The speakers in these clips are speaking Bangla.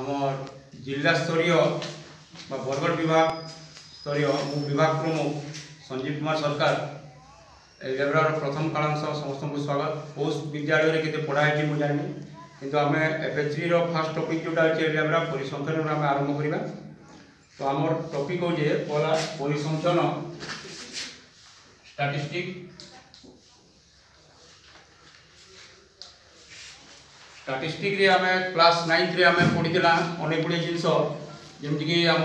আমার জিলা স্তরীয় বা বরগড় বিভাগ স্তরীয় মু বিভাগ প্রমুখ সঞ্জীব কুমার সরকার লেবরার প্রথম কালাংশ সমস্ত স্বাগত কোষ বিদ্যালয়ের কেতে পড়া হয়েছে মু জানি কিন্তু আমি এফে থ্রির ফার্স্ট টপিক যেটা হচ্ছে লেবরা পরিসংখ্যান আমি আরম্ভ করা তো আমার টপিক হচ্ছে পলা পরিসংখ্যান স্টাটিস্টিক্স स्टाटिस्टिक क्लास नाइन रे पढ़ी अनेक गुड़े जिनस जमीक आम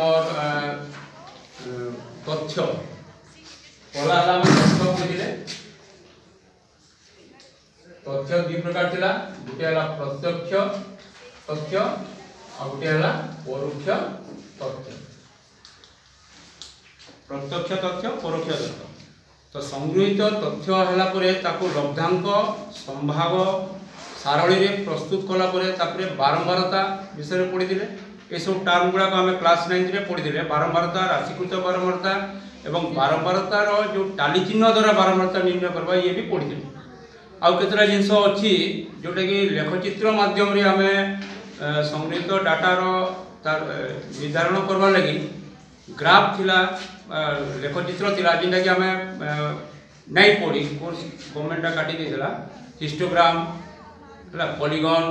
तथ्य कला तथ्य दु प्रकार गोटे प्रत्यक्ष तथ्य आ गोटे परोक्ष तथ्य प्रत्यक्ष तथ्य परोक्ष तथ्य तो संगृहित तथ्य है लब्धा संभाव ସାରଳୀରେ ପ୍ରସ୍ତୁତ କଲା ପରେ ତାପରେ ବାରମ୍ବାରତା ବିଷୟରେ ପଢ଼ିଥିଲେ ଏସବୁ ଟର୍ମ ଗୁଡ଼ାକ ଆମେ କ୍ଲାସ୍ ନାଇନ୍ଥରେ ପଢ଼ିଥିଲେ ବାରମ୍ବାରତା ରାଶିକୃତ ବାରମ୍ବାରତା ଏବଂ ବାରମ୍ବାରତାର ଯେଉଁ ଟାଲି ଚିହ୍ନ ଦ୍ୱାରା ବାରମ୍ବାରତା ନିର୍ଣ୍ଣୟ କରିବା ଇଏ ବି ପଢ଼ିଥିଲେ ଆଉ କେତେଟା ଜିନିଷ ଅଛି ଯେଉଁଟାକି ଲେଖଚିତ୍ର ମାଧ୍ୟମରେ ଆମେ ସଂଗୃହୀତ ଡାଟାର ତାର ନିର୍ଦ୍ଧାରଣ କରିବା ଲାଗି ଗ୍ରାଫ୍ ଥିଲା ଲେଖଚିତ୍ର ଥିଲା ଯେନ୍ଟାକି ଆମେ ନାଇଁ ପଢ଼ି କୋର୍ସ ଗଭର୍ଣ୍ଣମେଣ୍ଟଟା କାଟି ଦେଇଥିଲା ହିଷ୍ଟୋଗ୍ରାମ୍ ହେଲା ପଲିଗନ୍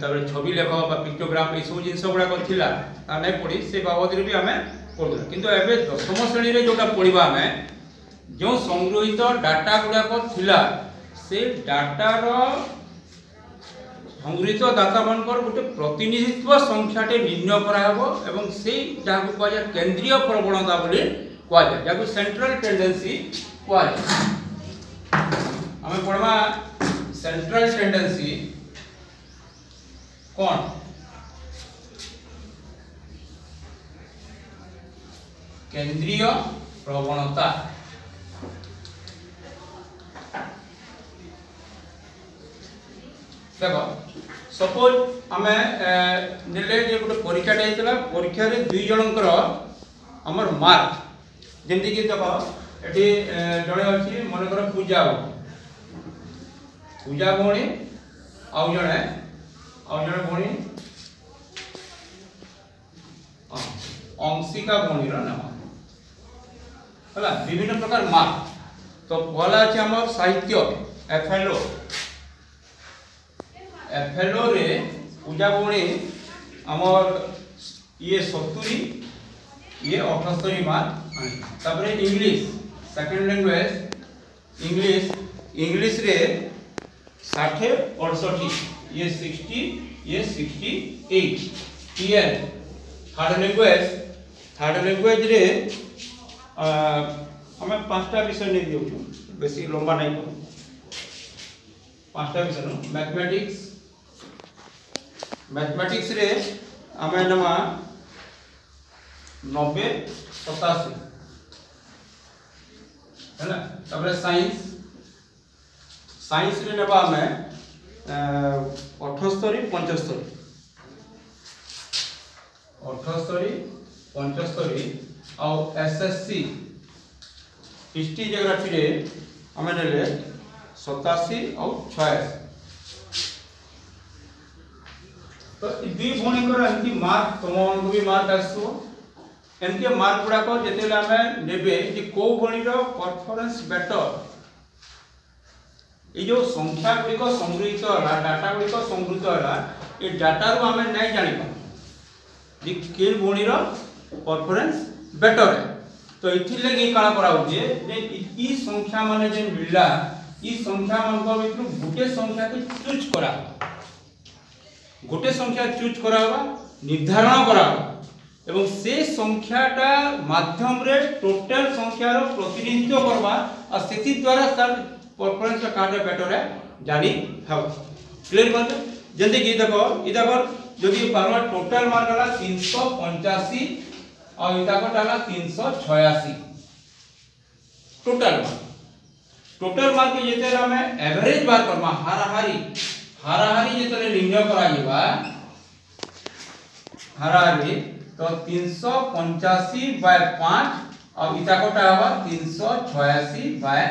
ତାପରେ ଛବି ଲେଖ ବା ପିକ୍ଟୋଗ୍ରାଫ ଏଇସବୁ ଜିନିଷ ଗୁଡ଼ାକ ଥିଲା ଆମେ ପଢ଼ି ସେ ବାବଦରେ ବି ଆମେ ପଢ଼ୁଥିଲେ କିନ୍ତୁ ଏବେ ଦଶମ ଶ୍ରେଣୀରେ ଯେଉଁଟା ପଢ଼ିବା ଆମେ ଯେଉଁ ସଂଗୃହୀତ ଡାଟା ଗୁଡ଼ାକ ଥିଲା ସେ ଡାଟାର সংগৃহীত দাতামানকর গোটে প্রতিনিধিত্ব সংখ্যাটি নির্ণয় করা হব এবং সেই যা কুযায় কেন্দ্রীয় প্রবণতা বলে কুযায় যা সেন্ট্রাল টেন্ডেন্সি কুযায় আমি পড়বা सेंट्रल टेंडेंसी कौन केंद्रीय प्रवणता देख सपोज आम गोटे परीक्षा टाइम परीक्षा दुई जन मार्क जमीक देख ये जड़े अच्छे मनकर पूजा हो पूजा गौणी आउ जड़े आउ जड़े गौणी অংশিকা গণির নেওয়া হল বিভিন্ন প্রকার মার্ক তো পহলা আছে আমার সাহিত্য এফএলও এফএলও রে পূজা গণি আমার ইয়ে সত্তরি ইয়ে অঠস্তরি মার্ক তারপরে English second language English English রে साठ अड़सठ ये सिक्सटी ये sixty eight clear third language third language आम पांचटा विषय नहीं दूचु बेस लंबा नहीं पांचटा विषय मैथमेटिक्स मैथमेटिक्स रे आम नमा नब्बे सताशी है सैंस সাইন্সরে নেবা 78 অঠস্তরি পঞ্চস্তরি অঠস্তরি आ एसएससी हिस्ट्री ज्योग्राफी रे आमे नेले सताशी आ 86 तो दी कर एमती मार्क तुम भी मार्क आसो एनके मार्क गुड़ाक नेबे आम को भोनी रो परफॉरमेंस बेटर ये जो संख्या गुड़िक संगृहित है डाटा गुड़िक संगृहित है ये डाटारू आम नहीं जापर कि भूणीर परफरेन्स बेटर है तो ये कहा कराजे इ संख्या मान जो मिलला इ संख्या मान भितर गोटे संख्या को चूज करा गोटे संख्या चूज करा निर्धारण करा এবং সে সংখ্যাটা মাধ্যমে संख्यार प्रतिनिधित्व প্রতিনিধিত্ব করবা আর परफरेंस कार्ड बेटर है जानी हम क्लियर बात जल्दी की देखो इ जदि बारवा टोटल मार्क आला 385 और इ देखो आला 386 टोटल मार्क टोटल मार्क जेते हमें एवरेज बार करवा हाराहारी हाराहारी जेते निर्णय करा हाराहारी तो 385 बाय 5 और इ देखो टा होगा बाय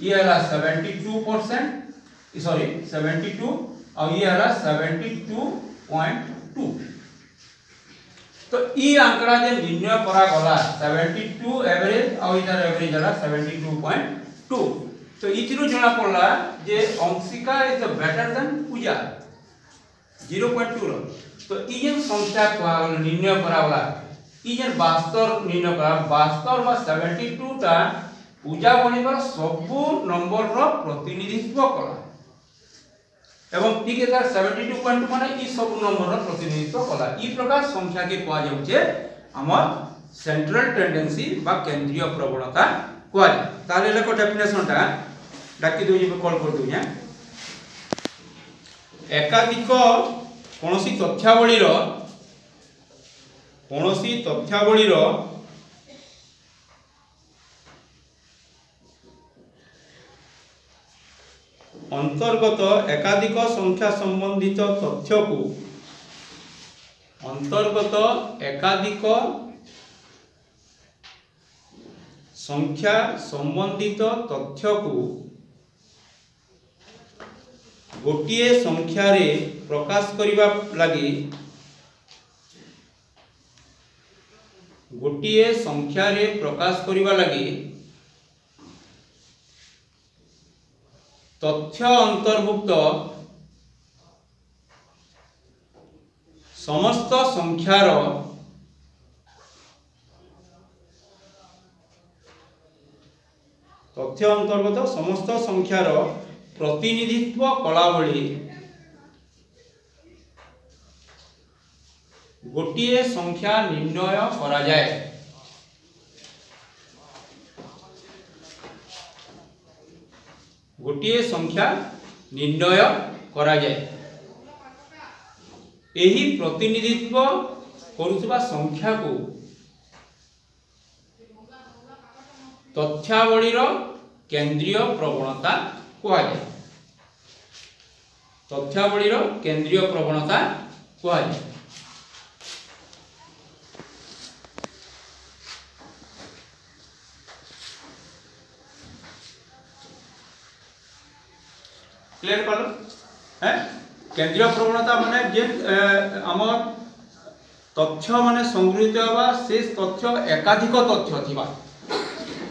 ये है 72 परसेंट सॉरी 72 और ये है 72.2 तो ये आंकड़ा जब निर्णय करा गला 72 एवरेज और इधर एवरेज है 72.2 तो इतनो जना पड़ला जे Anshika is better than Puja 0.2 रो टू तो ये संख्या को निर्णय करा गला ये वास्तव निर्णय करा वास्तव में 72 टा পূজা বণিকর সবু নম্বরর প্রতিনিধিত্ব কলা এবং ঠিক আছে তার সেভেন্টি টু পয়েন্ট মানে ই সবু নম্বরর প্রতিনিধিত্ব কলা ই প্রকার সংখ্যাকে কোয়া যাচ্ছে আমার সেন্ট্রাল টেন্ডেন্সি বা কেন্দ্রীয় প্রবণতা কোয়া যায় তাহলে এলাকা ডেফিনেশনটা ডাকি দেউছি কল করে দেউছে হ্যাঁ? একাধিক কোণী তথ্যাবলীর কোণী তথ্যাবলীর ଅନ୍ତର୍ଗତ ଏକାଧିକ ସଂଖ୍ୟା ସମ୍ବନ୍ଧିତ ତଥ୍ୟକୁ ଅନ୍ତର୍ଗତ ଏକାଧିକ ସଂଖ୍ୟା ସମ୍ବନ୍ଧିତ ତଥ୍ୟକୁ ଗୋଟିଏ ସଂଖ୍ୟାରେ ପ୍ରକାଶ କରିବା ଲାଗି ଗୋଟିଏ ସଂଖ୍ୟାରେ ପ୍ରକାଶ କରିବା ଲାଗି ତଥ୍ୟ ଅନ୍ତର୍ଭୁକ୍ତ ସମସ୍ତ ସଂଖ୍ୟାର ତଥ୍ୟ ଅନ୍ତର୍ଗତ ସମସ୍ତ ସଂଖ୍ୟାର ପ୍ରତିନିଧିତ୍ୱ କଳାବଳୀ ଗୋଟିଏ ସଂଖ୍ୟା ନିର୍ଣ୍ଣୟ କରାଯାଏ ଗୋଟିଏ ସଂଖ୍ୟା ନିର୍ଣ୍ଣୟ କରାଯାଏ ଏହି ପ୍ରତିନିଧିତ୍ୱ କରୁଥିବା ସଂଖ୍ୟାକୁ ତଥ୍ୟାବଳୀର କେନ୍ଦ୍ରୀୟ ପ୍ରବଣତା କୁହାଯାଏ ତଥ୍ୟାବଳୀର କେନ୍ଦ୍ରୀୟ ପ୍ରବଣତା କୁହାଯାଏ ক্লিয়ার করলাম হ্যাঁ কেন্দ্রীয় প্রবণতা মানে যে আমার তথ্য মানে সংগৃহীত হওয়া সে তথ্য একাধিক তথ্য থিবা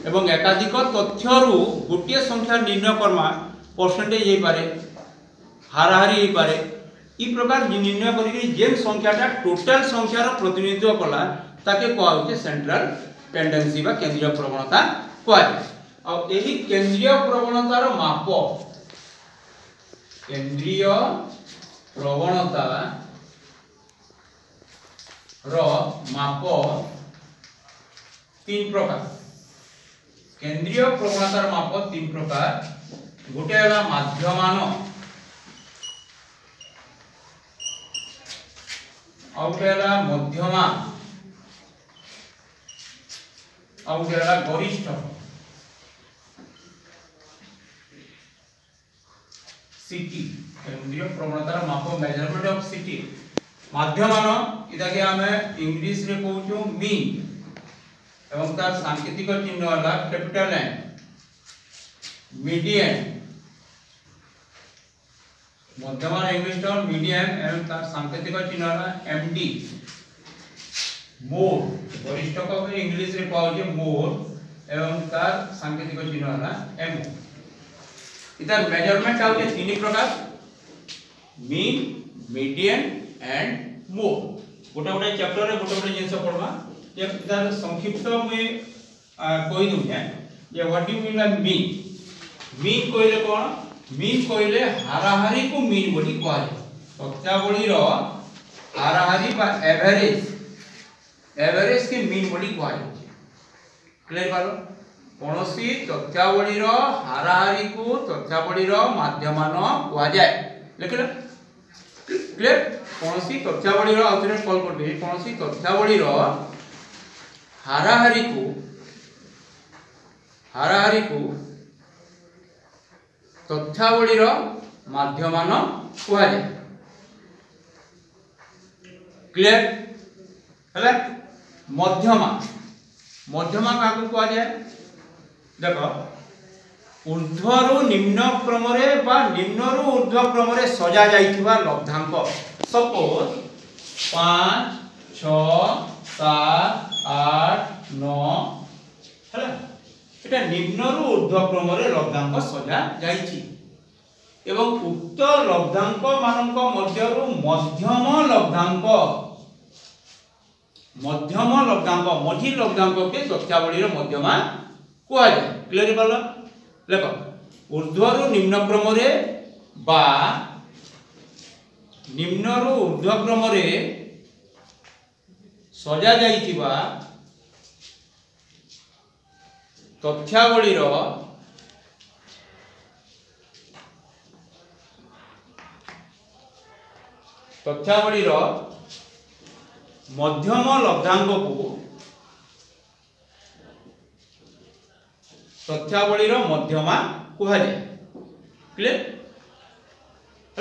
এবং একাধিক তথ্যরু গোটিয়ে সংখ্যা নির্ণয় করমা পরসেন্টেজ হইপারে হারাহারি হইপারে এই প্রকার নির্ণয় করি যে সংখ্যাটা টোটাল সংখ্যার প্রতিনিধিত্ব কলা তাকে কুয়া হচ্ছে সেন্ট্রাল টেন্ডেন্সি বা কেন্দ্রীয় প্রবণতা কুয়া যায় এই কেন্দ্রীয় প্রবণতার মাপ কেন্দ্রীয় প্রবণতা র মাপ তিন প্রকার কেন্দ্রীয় প্রবণতার মাপ তিন প্রকার গোটে হল মাধ্যমান ଆଉ ଗୋଟେ ହେଲା ମଧ୍ୟମା ଆଉ ଗୋଟେ ହେଲା ଗରିଷ୍ଠ সিটি কেন্দ্রীয় প্রবণতার মাপ মেজারমেন্ট অফ সিটি মাধ্যমান এটাকে আমি ইংলিশে কৌছু মি এবং তার সাংকেতিক চিহ্ন হল ক্যাপিটাল এন মিডিয়ান মধ্যমান ইংলিশ টার্ম মিডিয়ান এবং তার সাংকেতিক চিহ্ন হল এমডি মোর গরিষ্ঠক ইংলিশে পাওয়া যায় মোর এবং তার সাংকেতিক চিহ্ন হল এমও इधर मेजरमेंट क्या होते तीन ही प्रकार मीन मीडियन एंड मो गोटे गोटे चैप्टर में गोटे गोटे जिन पढ़वा जे इधर संक्षिप्त में कहि दू है जे what do mean by mean mean कहले कौन मीन कहले हाराहारी को मीन बोली कहले तथ्यावली तो रो हाराहारी बा एवरेज एवरेज के मीन बोली कहले क्लियर पालो କୌଣସି ତଥ୍ୟାବଳୀର ହାରାହାରିକୁ ତଥ୍ୟାବଳୀର ମାଧ୍ୟମାନ କୁହାଯାଏ ଲେଖିଲେ କ୍ଲିୟର କୌଣସି ତଥ୍ୟାବଳୀର ଆଉ ଥରେ କଲ୍ କରିଦେବି କୌଣସି ତଥ୍ୟାବଳୀର ହାରାହାରିକୁ ହାରାହାରିକୁ ତଥ୍ୟାବଳୀର ମାଧ୍ୟମାନ କୁହାଯାଏ କ୍ଲିୟର ହେଲା ମଧ୍ୟମା ମଧ୍ୟମା କାହାକୁ କୁହାଯାଏ দেখ ঊর্ধ্বরু নিম্নক্রমে বা নিম্নরু ঊর্ধ্বক্রমে সজা যাই লব্ধাঙ্ক সপোজ পাঁচ ছ সাত আট ন হল এটা নিম্নরু ঊর্ধ্বক্রমে লব্ধাঙ্ক সজা যাইছি এবং উক্ত লব্ধাঙ্ক মানক মধ্যরু মধ্যম লব্ধাঙ্ক মধ্যম লব্ধাঙ্ক মঝি লব্ধাঙ্ককে তথ্যাবলীর মধ্যমা କୁହାଯାଏ କ୍ଲିୟର ହେଇପାରିଲ ଲେଖ ଉର୍ଦ୍ଧ୍ୱରୁ ନିମ୍ନକ୍ରମରେ ବା ନିମ୍ନରୁ ଉର୍ଦ୍ଧ୍ୱକ୍ରମରେ ସଜାଯାଇଥିବା ତଥ୍ୟାବଳୀର ତଥ୍ୟାବଳୀର ମଧ୍ୟମ ଲବ୍ଧାଙ୍ଗକୁ तथ्यावली मध्यमा कह जाए क्लीयर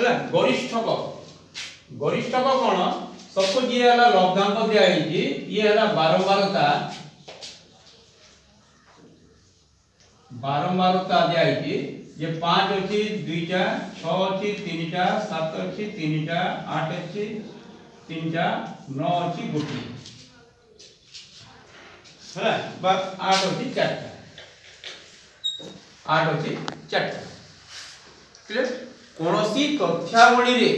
है गरीक गरीक कौन सपोज ये लग्नाक दिखाई ये बारंबारता बारंबारता दिखाई ये पाँच अच्छी दुईटा छ तीन टा सात अच्छी तीन टा आठ अच्छी तीन टा नौ अच्छी गोटी है आठ अच्छी चार આઠ હોચી ચારટા એટલે કોણસી તથ્યાવળીરે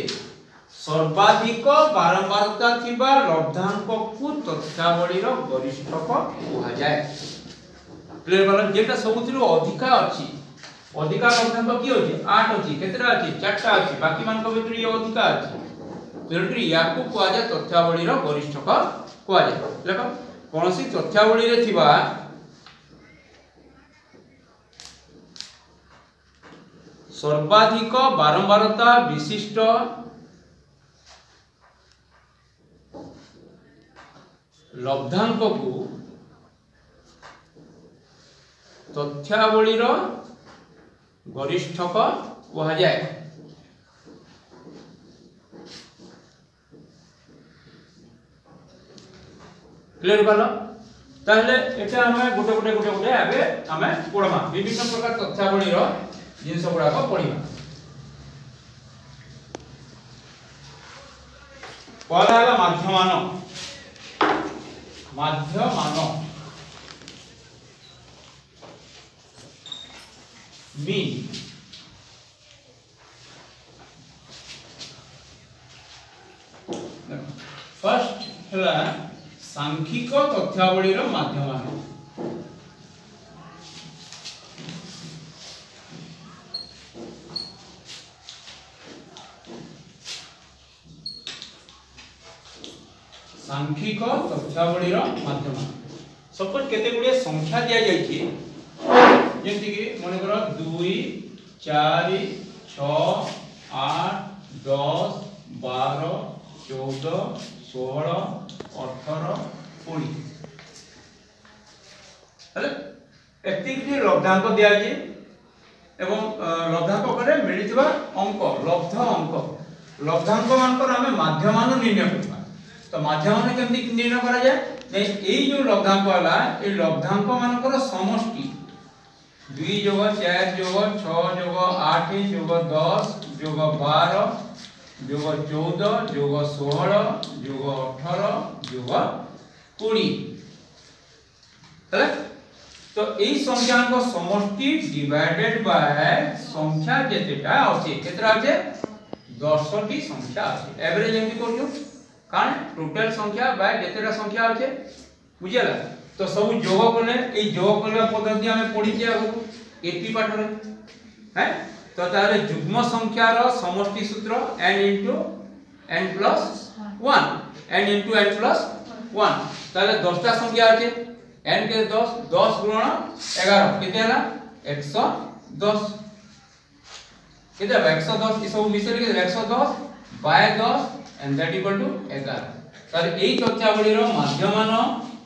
সর্বাধিক বারম্বারতা থিবা লব্ধাঙ্ককু তথ্যাবলীর গরিষ্ঠক কুহাযায় ক্লিয়ার বলা যেটা সবুতির অধিকা অছি অধিকা লব্ধাঙ্ক কি অছি 8 অছি কেতটা অছি 4টা অছি বাকি মানক ভিতরে ইয়ে অধিকা অছি তেণুকরি ইয়াকু কুহাযায় তথ্যাবলীর গরিষ্ঠক কুহাযায় লেখ কোনসি তথ্যাবলীরে থিবা ସର୍ବାଧିକ ବାରମ୍ବାରତା ବିଶିଷ୍ଟ ଲବ୍ଧାଙ୍କକୁ ତଥ୍ୟାବଳୀର ଗରିଷ୍ଠକ କୁହାଯାଏ ক্লিয়ার হল তাহলে এটা আমি গোটে গোটে গোটে গোটে আগে আমি পড়বা বিভিন্ন প্রকার তথ্যাবলীর ଜିନିଷ ଗୁଡ଼ାକ ପଢ଼ିବା ପହଲା ହେଲା ମାଧ୍ୟମାନ ମାଧ୍ୟମାନ ବି ଫାର୍ଷ୍ଟ ହେଲା ସାଂଖ୍ୟିକ ତଥ୍ୟାବଳୀର ମାଧ୍ୟମାନ ବଂଶାବଳୀର ମାଧ୍ୟମ ସପୋଜ୍ କେତେ ଗୁଡ଼ିଏ ସଂଖ୍ୟା ଦିଆଯାଇଛି ଯେମିତିକି ମନେକର ଦୁଇ ଚାରି ଛଅ ଆଠ ଦଶ ବାର ଚଉଦ ଷୋହଳ ଅଠର କୋଡ଼ିଏ ହେଲେ ଏତିକି ଲବ୍ଧାଙ୍କ ଦିଆଯାଇଛି ଏବଂ ଲବ୍ଧାଙ୍କ ପରେ ମିଳିଥିବା ଅଙ୍କ ଲବ୍ଧ ଅଙ୍କ ଲବ୍ଧାଙ୍କ ମାନଙ୍କର ଆମେ ମାଧ୍ୟମାନ ନିର୍ଣ୍ଣୟ କରିବା तो माध्यम ने केमती निर्णय करा जाय ने ए जो लब्धांक वाला ए लब्धांक मानकर समष्टि 2 जोग 4 जोग 6 जोग 8 जोग 10 जोग 12 जोग 14 जोग 16 जोग 18 जोग 20 तो यही संख्या को समष्टि डिवाइडेड बाय संख्या जितेटा आछे केतरा आछे 10 टी संख्या आछे एवरेज एंटी करियो कारण टोटल संख्या बाय जतेरा संख्या आछे बुझला तो सब योग कोने ए योग करबा पद्धति हमें पढ़ी किया हो एपी पाठ रे हैं तो तारे युग्म संख्या रो समष्टि सूत्र n n 1 n n 1 ताले 10 टा संख्या आछे n के 10 10 गुण 11 कितने ना 110 कितना 110 ये सब मिसल के 110 by and that equal to 11 sir ei তথ্যাবলীর মাধ্যমান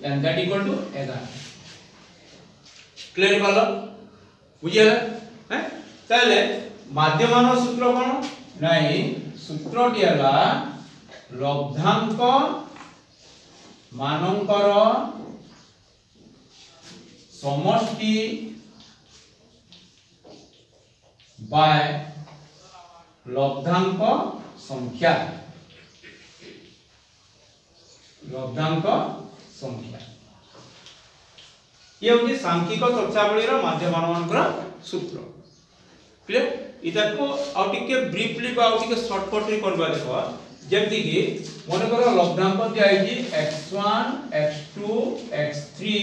and that equal to 11 clear হলো বুঝিলা হ্যাঁ তাহলে মাধ্যমান সূত্র কোন নাই সূত্রটি হলা লব্ধাঙ্ক মানঙ্কর সমষ্টি বাই লব্ধাঙ্ক সংখ্যা ଲବ୍ଧାଙ୍କ ସଂଖ୍ୟା ଇଏ ହେଉଛି ସାଂଖ୍ୟିକ ଚର୍ଚ୍ଚାବଳୀର ମାଧ୍ୟମମାନଙ୍କର ସୂତ୍ର କ୍ଲିୟର ଏଇଟାକୁ ଆଉ ଟିକେ ବ୍ରିଫଲି ବା ଆଉ ଟିକେ ସର୍ଟକଟ୍ରେ କରିବା ଦେଖ ଯେମିତିକି ମନେକର ଲବ୍ଧାଙ୍କ ଦିଆହେଇଛି x one x two x three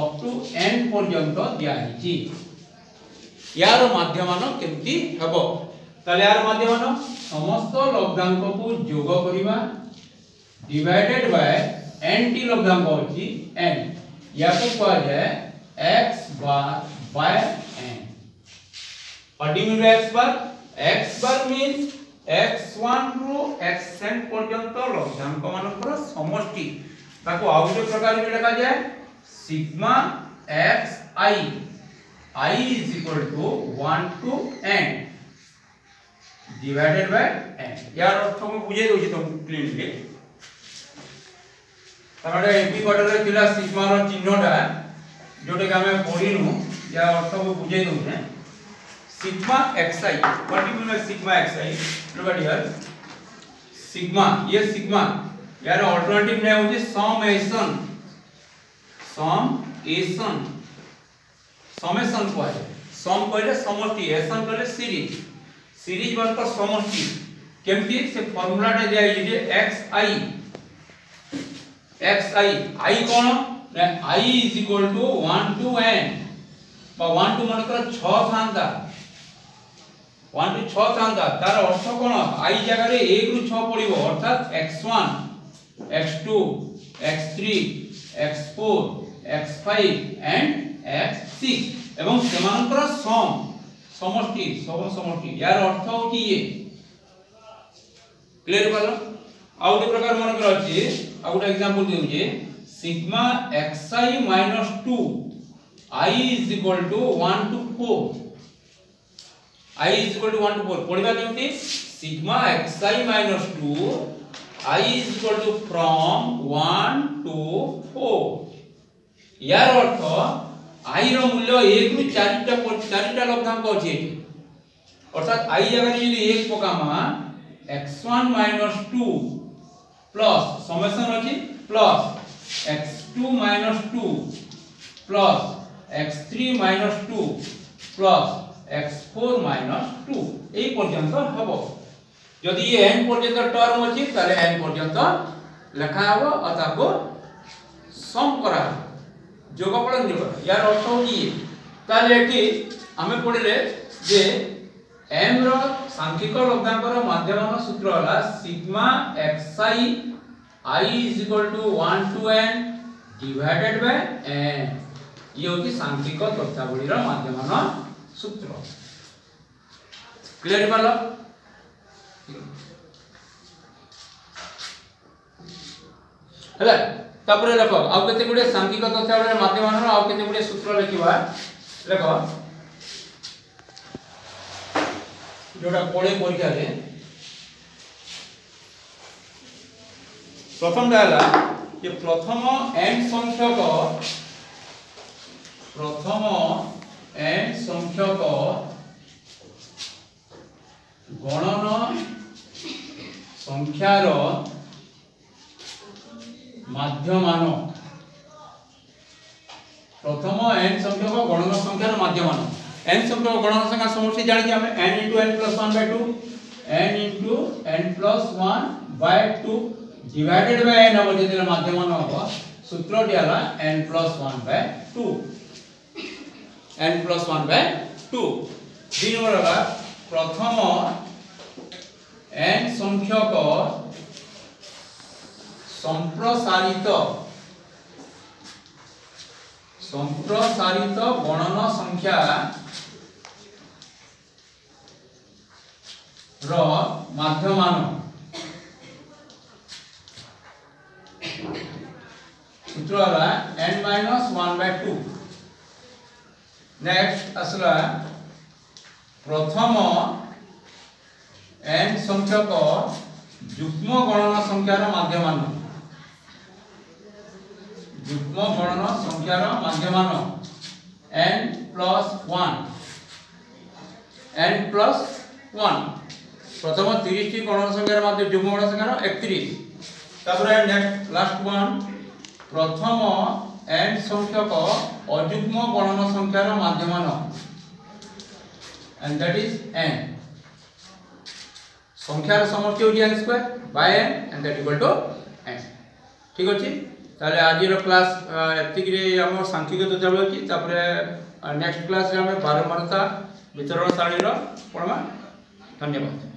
up to n ପର୍ଯ୍ୟନ୍ତ ଦିଆହେଇଛି ୟାର ମାଧ୍ୟମାନ କେମିତି ହେବ ତାହେଲେ ୟାର ମାଧ୍ୟମାନ ସମସ୍ତ ଲବ୍ଧାଙ୍କକୁ ଯୋଗ କରିବା डिवाइडेड बाय एंटी लोग एन या तो कह जाए एक्स बार बाय एन पटी मिल x bar x bar mean x one रु एक्स एन पर्यंत लग्जांक मान समि आउ गए प्रकार भी देखा जाए sigma x i i is equal to one to n divided by n यार अर्थ मुझे बुझे दौर तुमको क्लीनली અમારા એપી કોર્સેલા સિગ્માનો ચિહનો થાય જો ટકામે બોલી ન હો જે અર્થ બુજે ન હો sigma xi multiple sigma xi ટ્રુબડી હર સિગ્મા યે સિગ્મા યારો ઓલ્ટરનેટિવ નામ હોજી સમમેશન સમમેશન સમમેશન કો આય સમ કહીરે સમમેશન કરે સિરીઝ સિરીઝ બનકો સમમેશન કેમ કે સે ફોર્મ્યુલા ડા જે લીજે xi xi i কোন না i is equal to 1 to n বা 1 to মনে করো 6 সংখ্যা 1 to 6 সংখ্যা তার অর্থ কোন i জায়গায় 1 রু 6 পড়িব অর্থাৎ x1 x2 x3 x4 x5 and x6 এবং সেমানকর সম সমষ্টি সম সমষ্টি ইয়ার অর্থ কি ক্লিয়ার হলো আউট প্রকার মনে করা হচ্ছে आप उटा एग्जांपल दियो मुझे sigma x i minus two i is equal to one two four i is equal to one two four पढ़ी बात देखते sigma x i minus two i is equal to from one two four यार और तो आई रो मूल्य एक में चार टा पर चार टा लोग धाम कौन चेंट और साथ आई अगर ये एक पकामा x one minus two plus summation অছি plus x2 minus 2 plus x3 minus 2 plus x4 minus 2 এই পর্যন্ত হব যদি এই n পর্যন্ত টার্ম আছে তাহলে n পর্যন্ত লেখা হব আর তাকে সম করা যোগফল যোগ ইয়ার অর্থ কি তাহলে এটি আমি পড়লে যে m ର ସାଂଖ୍ୟିକ ଲଗ୍ନାଙ୍କର ମାଧ୍ୟମନ ସୂତ୍ର ହେଲା sigma xi i is equal to 1 to n divided by n ଇଏ ହେଉଛି ସାଂଖ୍ୟିକ ତଥ୍ୟାବଳୀର ମାଧ୍ୟମନ ସୂତ୍ର କ୍ଲିୟର ହେଇପାରିଲ ହେଲା ତାପରେ ଲେଖ ଆଉ କେତେ ଗୁଡ଼ିଏ ସାଂଖ୍ୟିକ ତଥ୍ୟାବଳୀର ମାଧ୍ୟମନର ଆଉ କେତେ ଗୁଡ଼ିଏ ସୂତ୍ର ଲେଖିବା ଲେଖ ଯେଉଁଟା ପଡ଼େ ପରୀକ୍ଷାରେ ପ୍ରଥମଟା ହେଲା ଯେ ପ୍ରଥମ ଏଣ୍ଡ ସଂଖ୍ୟକ ପ୍ରଥମ ଏଣ୍ଡ ସଂଖ୍ୟକ ଗଣନ ସଂଖ୍ୟାର ମାଧ୍ୟମାନ ପ୍ରଥମ ଏନ୍ ସଂଖ୍ୟକ ଗଣନ ସଂଖ୍ୟାର ମାଧ୍ୟମାନ n સંખ્યાઓ ગણાનો સંખ્યા સમૂહ છે જાણી આપણે n n 1 2 n n 1 2 divided by n ಅವ ಇದರ ಮಾಧ್ಯಮನ ಅವ ಸೂತ್ರ ದ್ಯಾಲ n 1/2 n 1/2 ದಿನವರ ಪ್ರಥಮ n ಸಂಖ್ಯಕ সম্প্রসারিত সম্প্রসারিত গণনা সংখ্যা ର ମାଧ୍ୟମାନ সূত্র হলা n minus 1 by 2 নেক্সট আসলা প্রথম n সংখ্যক যুগ্ম গণনা সংখ্যার মাধ্যমান যুগ্ম গণনা সংখ্যার মাধ্যমান n plus 1 n plus 1 প্রথম তিরিশটি গণ সংখ্যার মধ্যে যুগ্ম গণ সংখ্যার একত্রিশ তারপরে নেক্সট লাস্ট ওয়ান প্রথম এন সংখ্যক অযুগ্ম গণন সংখ্যার মাধ্যম and that is n সংখ্যার সমষ্টি হচ্ছে n square by n and that equal to n ঠিক আছে তাহলে আজির ক্লাস এতিকরে আমার সাংখ্যিক তত্ত্ব হচ্ছে তারপরে নেক্সট ক্লাসে আমি বারম্বারতা বিতরণ শ্রেণীর পড়বা ধন্যবাদ